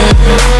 Burning